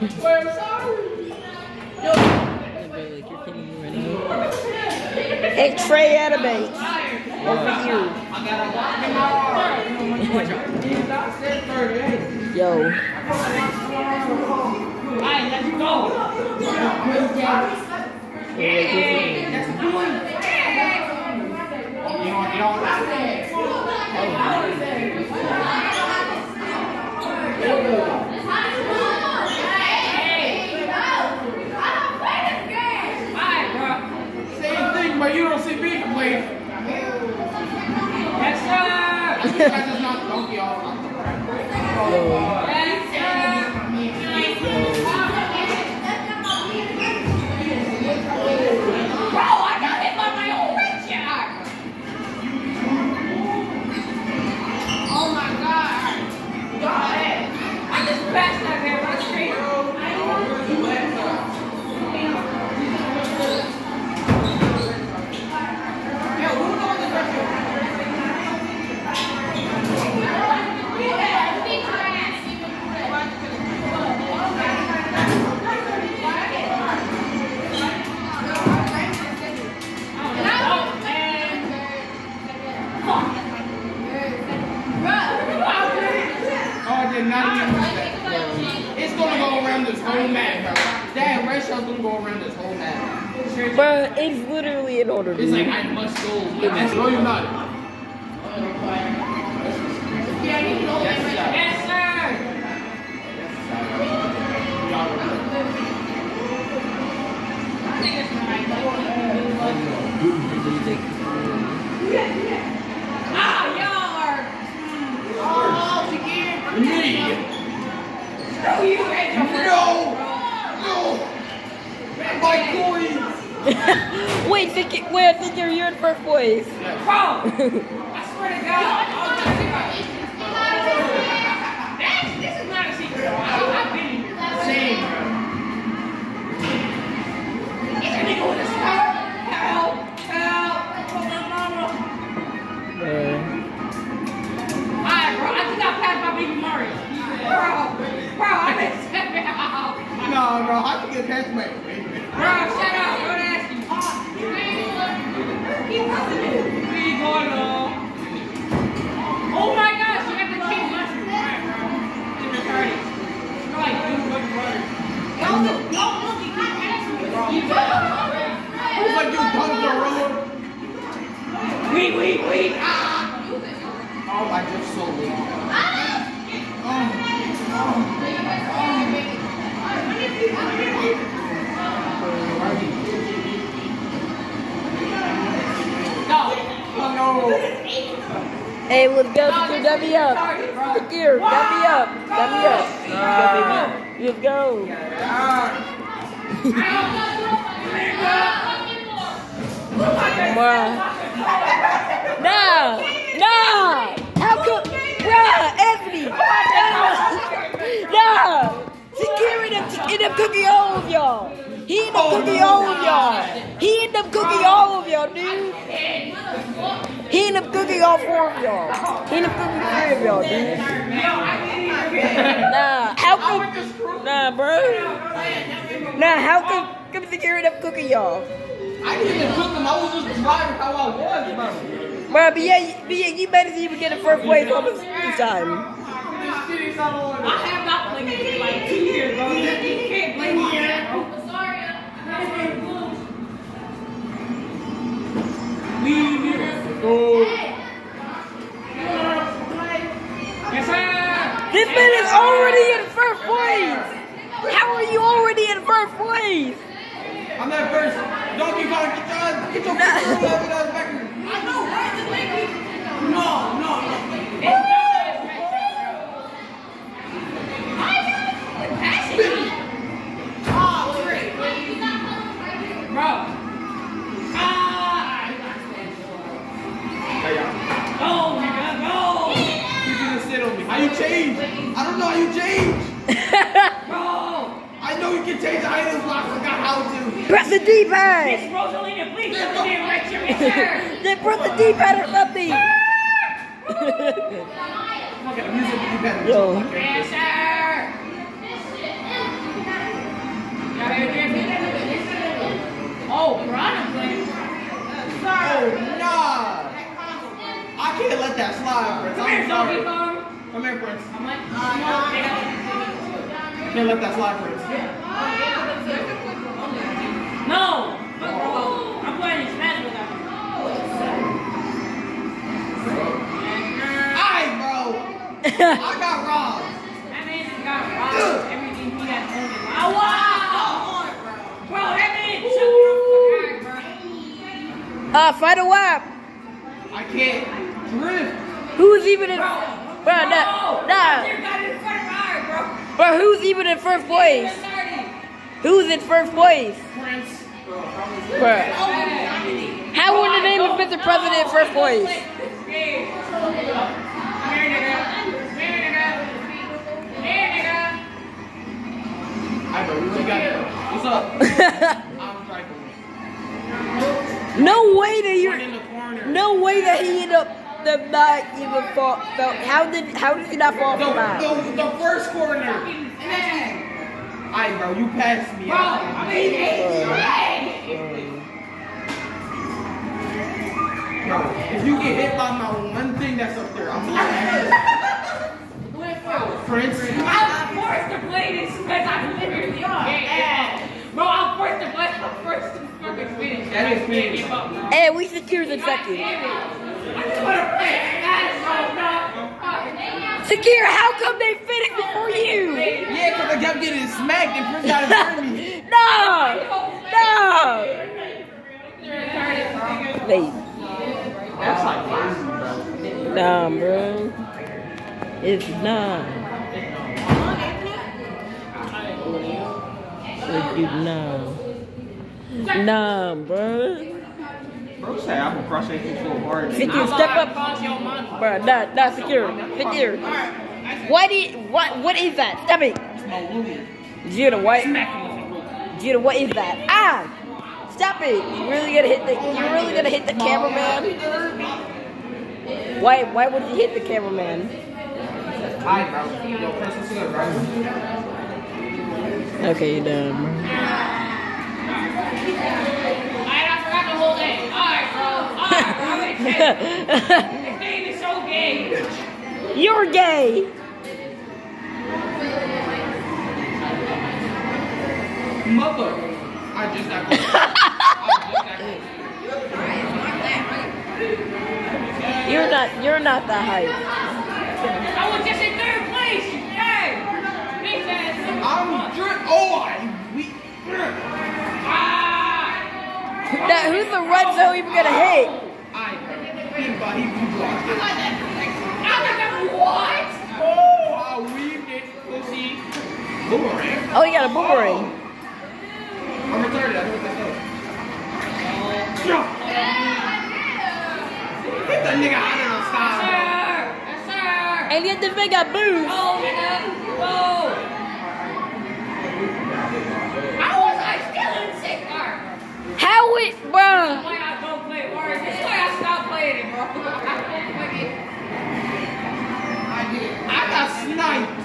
Well, sorry. Yo, Bro, like you're kidding me right now. X-ray animates. Over here. I got a lock in my arm. I said 38. Yo. Alright, let's go. You don't, you don't. Same thing, but you don't see me complain. Yes, sir. You guys just not donkey all That red shell's gonna go around this whole map. Bro, it's literally in order, It's like I must go. Yes, no, you're not. Yes, sir. Ah, y'all are. Oh, again. Me. Screw you, Angel. No. No. My coins. wait, think wait, I think you're, you're in first place. Bro, I swear to God. Hey, let's go. Secure, W up. Secure, W up. W up. Let's go. Let's go. Bruh. Nah. Nah. How come? Bruh, Anthony. Nah. Secure end up, end up cooking all of y'all. He end up cooking all of y'all. He end up cooking all of y'all, dude. He ended up cooking all four of y'all. He ended up cooking three of y'all, dude. Nah, how come? Nah, bro. Nah, how come? Come secure ended up cooking y'all. I didn't even cook them. I was just driving how I was, bro. Bro, but yeah, but yeah, you better see even get the first place on this, this time. I have not played in like two years, bro. You can't blame me This man is already in first place. How are you already in first place? I'm that first. Donkey Kong, get your, get your Nah. over there back. I know, right? Just. No, no, no. know how you change. I know you can change the item block. I forgot how to. Press the D-pad. Miss Rosalina, please press the D-pad. Then press the D-pad or something. Yo. Oh, piranha plant. Sorry. Oh, nah. I can't let that slide. Come here, Zombie Bone come. here, Prince. I'm like, come on, they got Can't let that slide, Prince. No! I'm playing Smash with them. Aight, bro. I got robbed. That man just got robbed. Everything he had owned in life. Wow! Bro, that man took my fucking uh, fight a lap. I can't drift. Who's even in? Bro, Bro, front of my bro. Bro, who's even in first place? Who's in first place? Prince. Bro, how would the name of Mr. President in first place? I know, what you got? What's up? No way that you're. in the corner. No way that he ended up the not even fall. Felt, how did how did he not fall The, from that? the, the first corner. Aight, bro, you passed me. Bro, uh, uh. if you get hit by my one thing that's up there, I'm gonna Prince. I'm forced to play this because I literally can't. Bro, I'm forced to play. I'm forced to fucking finish. That is I can't finish. give up. God And we secured the second. Damn it. I just want to play. That is so tough. Secure, how come they fit it before you? Yeah, because I kept getting smacked and Prince got in front of me. No! No! Wait, That's like crazy, bro. nah, bro. It's not. It do not. Nah, bro. Bro said I'm gonna you so hard. Secure, step up. Bro, nah, nah, secure. Secure. What is, what, what is that? Stop it. Judah, what? Judah, what is that? Ah! Stop it! You really gonna hit the, you really gonna hit the cameraman? Why, why would you hit the cameraman? Hi, bro. Yo, Prince, what's bro? Okay, you done. Alright, I forgot the whole thing. Alright, bro. Alright, bro. I'm gonna check. This game is so gay. You're gay! Mother. I just got. I just got close. You're not, you're not that hype. I was just in third place. Hey. Bitch ass. I'm drip. Oh, I we. Now, who's the red zone even gonna hit? I. He, but he, he blocked it. I was like, what? Oh, I weaved it, pussy. Boomerang. Oh, you got a boomerang. I'm retarded. I know what that. Get that nigga out of the Yes, sir. Yes, sir. And yet this man got. Oh, nigga. Whoa. Oh. How it, That's why I don't play Warriors. That's why I stopped playing it, bro. I don't fucking. I got sniped.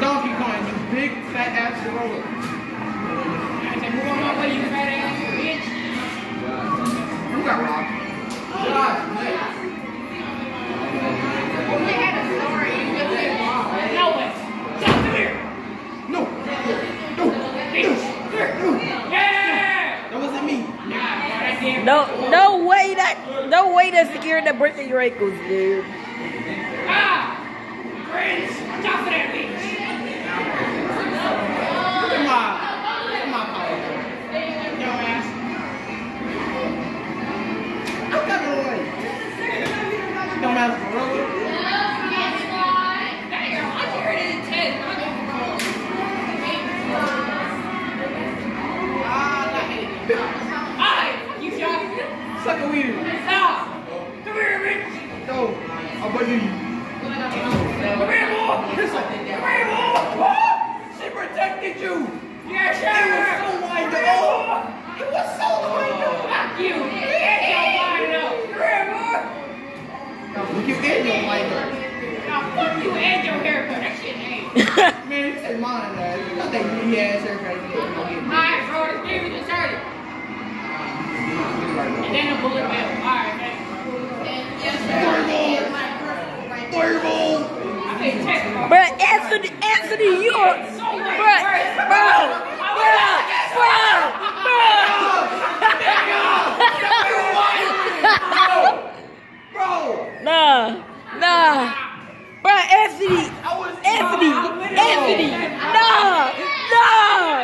Donkey Kong, you big fat ass roller. I said, move on my way, you fat ass bitch. You got robbed. No way. Stop, come here. No. No. Bitch. Yeah. That wasn't me. Nah, bro, that damn. No, no way that, no way that securing that breaking your ankles, dude. Ah. Prince. Watch out for that bitch. At my, look at my. Yo, ass. I got it away. Don't matter, gorilla. Suck a weed. Stop. Come here, bitch. No. I'll bugger you. Come here, boy. Come here, boy. She protected you. Yeah, It was so wind up. It was so wind up. Fuck you. Get your mind up. Come here, boy. Look you in your wind up. Now, fuck you and your haircut. That shit ain't. Man, you said mine, man. You got that weedy ass haircut. You don't get it. Alright, bro, and then a bullet bill. Alright, Bro, Anthony, Anthony, you are. Bro, bro, bro, bro, bro, bro. Nah, nah. Bro, Anthony, Anthony, Anthony, nah, nah.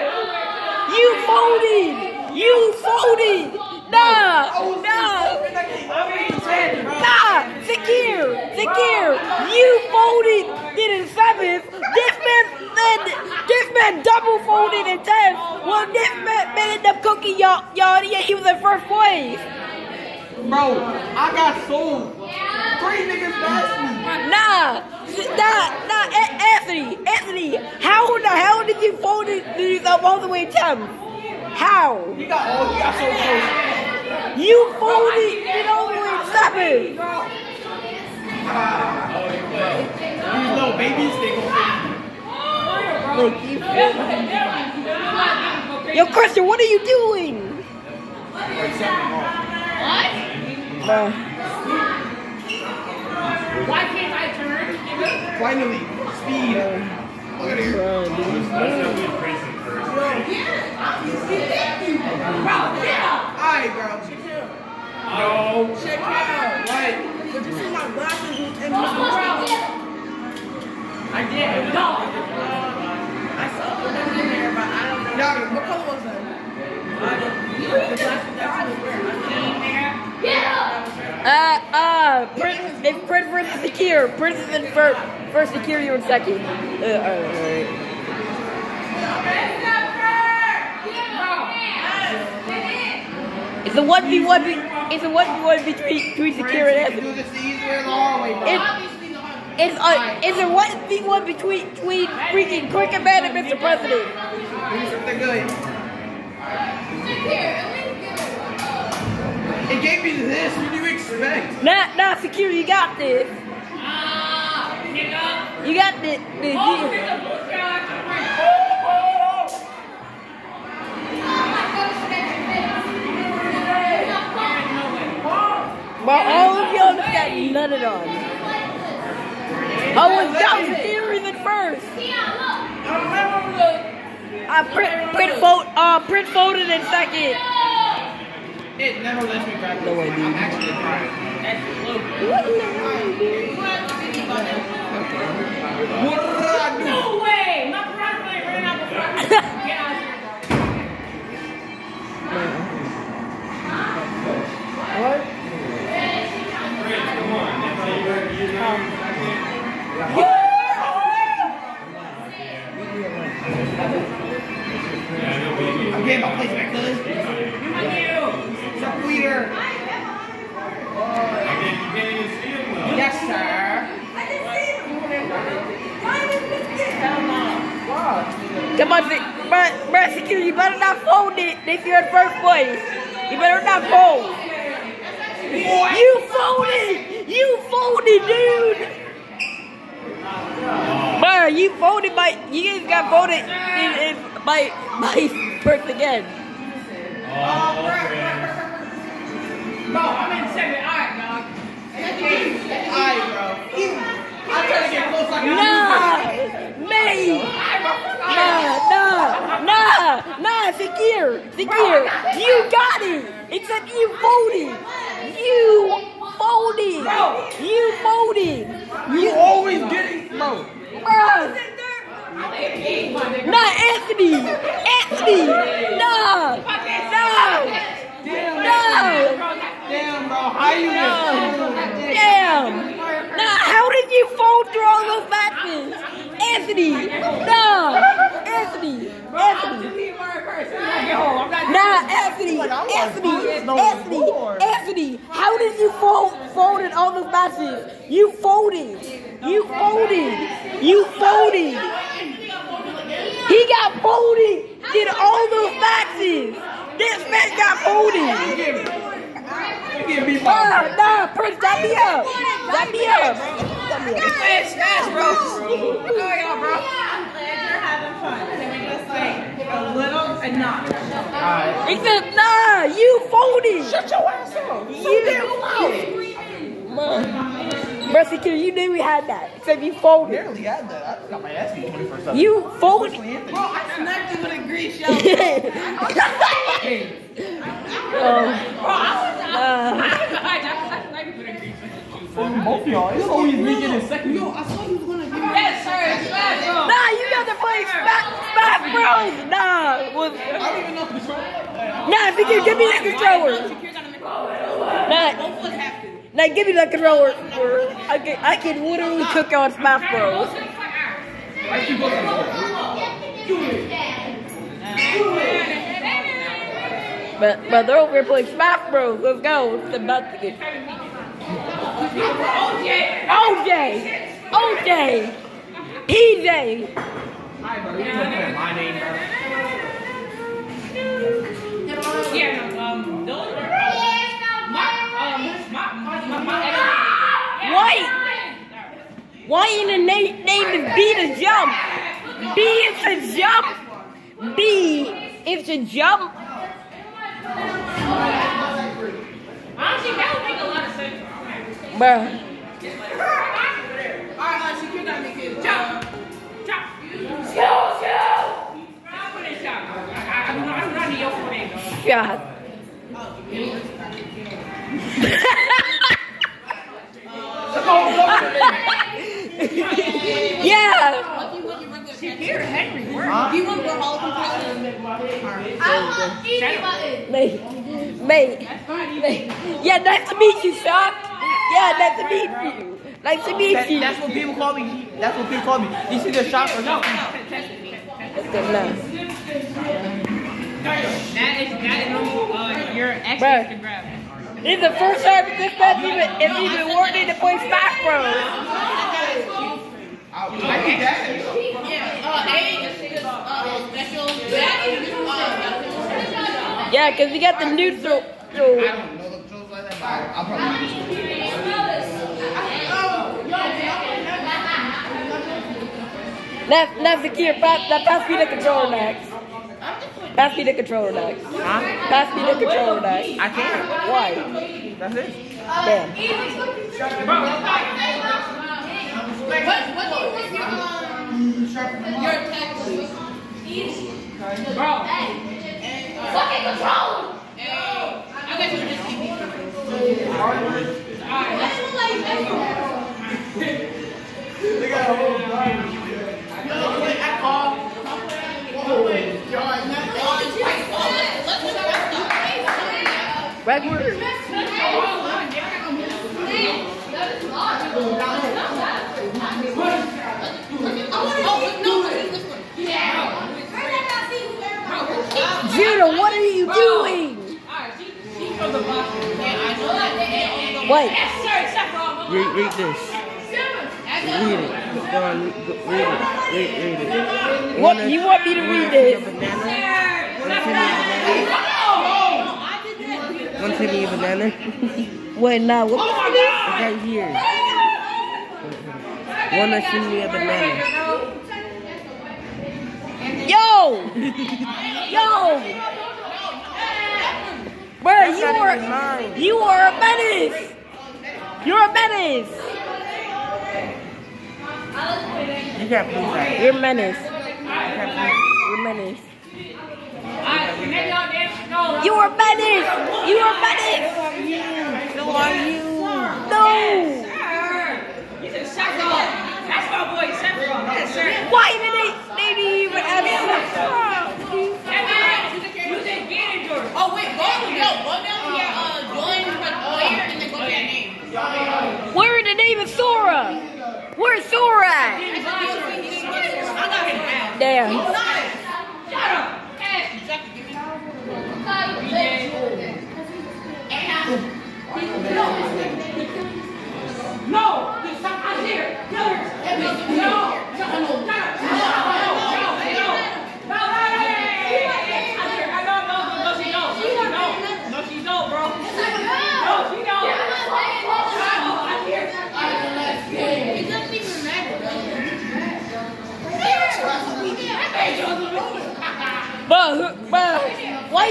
You folded, you folded nah, nah. Nah, Zakir, Zakir, you folded in seventh. This man, man, this man double folded in tenth. Well, this man, man ended up cooking y'all, y'all. Yeah, he was in first place. bro, I got sold. Three niggas passed me. Nah, nah, nah, A- Anthony, Anthony, how the hell did you fold it yourself all the way to tenth? How? You got all, you got so close. You folded it all the way to seventh. These little babies, they gon' Like, you Yo, Christian, what are you doing? Uh, Why can't I turn? Finally, speed. Look at here. Alright, bro. No. Check out. What? Did you see my glasses and my I did. No. I saw them in there, but I don't know. Yeah. What color was that? The glasses that she was wearing. uh, uh, Prince, it's Prince versus Secure. Prince is in first, first Secure, you're in second. Uh, alright, alright. It's a 1v1, be- it's a 1v1 between, between Secure and Anthony. do this the easy way or the hard way, bro. It's, it's a, it's a 1v1 between, between freaking Cricket Man and Mr. President. Give me something good. It gave me this. What do you expect? Nah, nah, Secure, you got this. Ah, nigga. You got this. this Yeah. nigga, blue sky. But all of y'all just got nutted on. Oh, it's Down Secure in first. Uh, print, print, vote, uh, print voted in second. It never lets me grab No it. idea. I'm actually crying. What did I do? Got voted in, in, by, by first again. Bro, I'm in second. Alright, dog. Alright, bro. I'm trying to get close like Nah! Me! Nah, nah, nah, nah, Secure, Secure, you got it! Except you folded! You folded! You folded! You always getting, bro. Bruh! Nah, Anthony! Anthony! Nah! Nah! Nah! Damn, bro. How you get Damn! Nah, how did you fold through all those matches? Anthony! Nah! Anthony! Anthony! Nah, Anthony! Anthony! Anthony! Anthony! How did you fold fold in all those matches? You folded! You folded! You folded! He got folded in all those boxes. This man got folded! You get by Nah, nah, Prince, that me up! That me up! That me up. Smash, smash, bro. What's going on, bro? I'm glad you're having fun. Can we just like a little and not? He said, nah, you folded! Shut your ass up. You Man. Bro, secure, you knew we had that. Except you folded. Barely had that. I got my ass beat 21st century. You folded. Bro, I smacked you with a grease shell. Both y'all. It's always me getting second. Yo, I saw oh, you was gonna give me. Yes, sir. Smash, bro. Nah, you got to play Smash, Smash Bros. Nah, was, I don't even know the control. nah, secure, give me that controller. Nah, Both would have to. nah, give me that controller. I can, I can literally cook on Smash Bros. I keep looking. But, but they're over here playing Smash Bros. Let's go. It's about to get. OJ! OJ! PJ! Hi, bro. You don't my name, bro. Yeah, no, um, those are, um, my, um, my, my, my, my, Why? Why in the name, name is B to jump? B is to jump. B is to jump. Honestly, that would make a lot of sense. Bruh. Alright, uh, yeah. She Henry. Huh? You want all of them I want Phoebe Button. Mate. Mate. Mate. Yeah, nice to meet you, Shock. Yeah, nice to meet you. Nice to meet you. That's what people call me. That's what people call me. You see the shock or no? That's good enough. That is that is normal, uh, your ex Bruh. to grab. The first time this best even if even worked in the boy's back, bro. I need that. Yeah, uh, A is uh, special. That is, uh, Yeah, because you got the neutral. I don't know the controls like that, but I'll probably use it. That's, that's the key. Pass, pass me the controller next. Pass me the controller next. Huh? Pass me the controller next. I can't. Why? That's it. Damn. What, what do you want your, um, your text? Bro. Hey. Fucking control! Hey. I guess you just keep me. Alright. That's what, like, that's. They got a whole line. No, That is logical. Judah, what are you doing? Alright, she, she from the box. Wait. Yes, sir, except for all Read, read this. Read it. Go on, read, go- read it. Read, read it. What you want me to read this? Want to send me a banana? Wait, now what? Oh my! Right here. Wanna send me a banana? Yo! Yo! Bro, you are you are a menace. You're a menace. You can't prove that. You're a menace. You can't prove You're a menace. Y'all dance. No. You are a menace. You are a menace. Where's Sorak? Damn.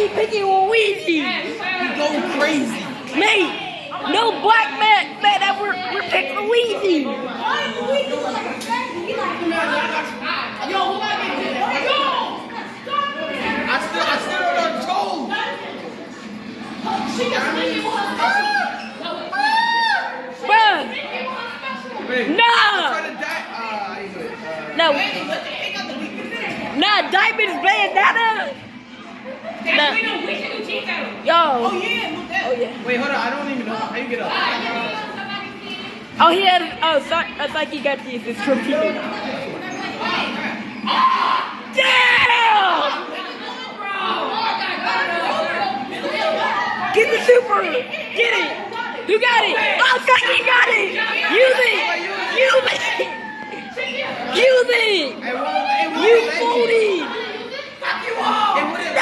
keep picking Luigi. You go crazy. Mate, no black man, man that we're, we're picking Luigi. A weenie. Yo, who I still, I still on toes. Nah, diamonds bandana. Nah, We know we should do yo, Oh yeah, look at oh yeah. wait, hold on. I don't even know how you get up. Oh, he had, oh, sorry, I thought he got these, it's from people. Damn! Get the super! Get it! You got it! Oh, Saki got it! Use it! Use it! Use it! It won't, it won't You let me. foodie! It wouldn't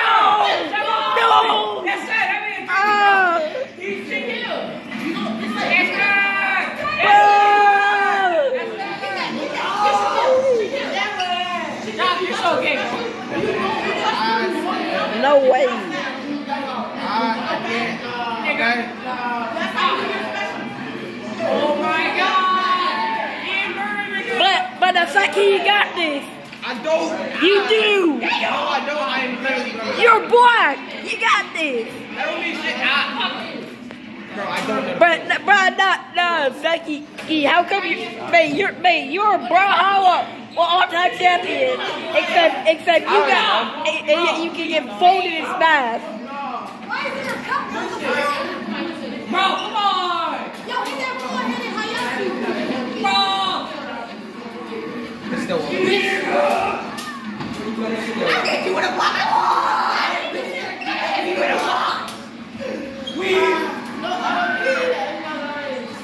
No! No! That's it. I mean, Ah! he's cheat code. That's good. Ah! Stop, you're so gay, bro. No way. I, I. Oh my god. But, but Asaki, you got this. I don't. You do. No, I don't. I am literally. You're black. You got this. That don't mean shit. I, bro, I don't know. But, bro, not, no, Saki, how come you, man, you're, man, you're a bro, holla, well, all-time champion, except, except you got, and, and you can get folded in smash. Bro, come on. Bro. It's still on.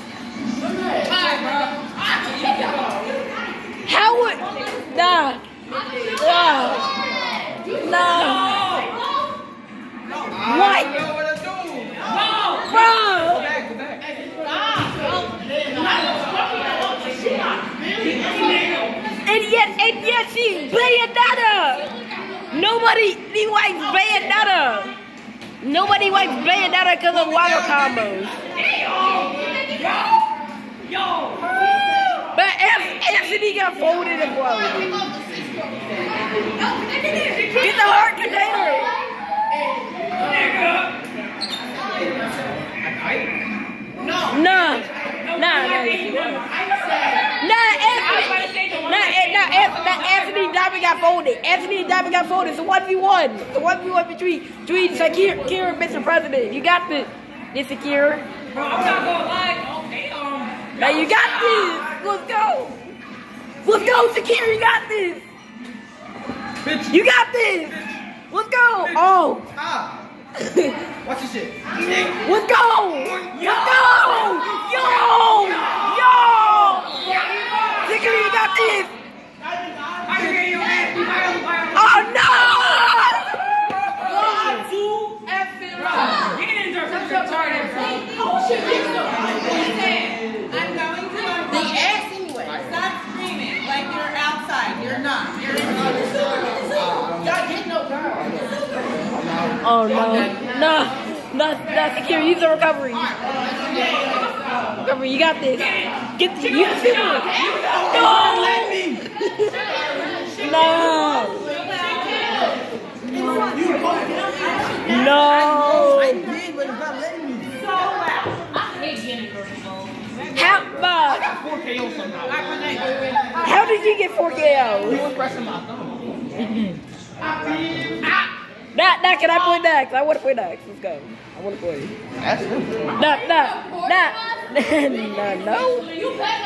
Bye, bro. How would, nah, nah, nah, I What? don't know what to do. No. bro, Go back, go back. and yet, and yet she's Bayonetta. Nobody, he wipes Bayonetta. Nobody wipes Bayonetta because of water combos. Yo. But Anth- Anthony got folded as well. Get the heart container. Nah, nah, nah. Nah, Anthony, nah, eh, nah, Anth- nah, Anthony Diamond got folded. Anthony Diamond got folded. It's a 1v1. It's a 1v1 between, between Shakira Shakira and Mr. President. You got this, this Shakira. Bro, I'm not gonna lie. Oh, damn. Now you got this. Let's go. Let's go, Shakira. You got this. Bitch. You got this. Let's go. Oh. Ah. Watch this shit. Let's go! Let's go! Yo! Yo! Zikri, you got this! I can get you in. You might have- might have- Oh no! One, two, F it, bro. Get in there for the retarded, bro. I'm going to the ass anyway. Stop screaming like you're outside. You're not. You're inside. Y'all get no girl. Oh no. No. No, no, Zikri, use the recovery. Recovery, you got this. Get the, use the. No! Let me. No! No! 4KO somehow. how did you get 4 He KOs? was pressing my thumb. Nah, nah, can I play next? I want to play next. Let's go. I want to play. That's good. Nah, nah, nah, nah, no. You bet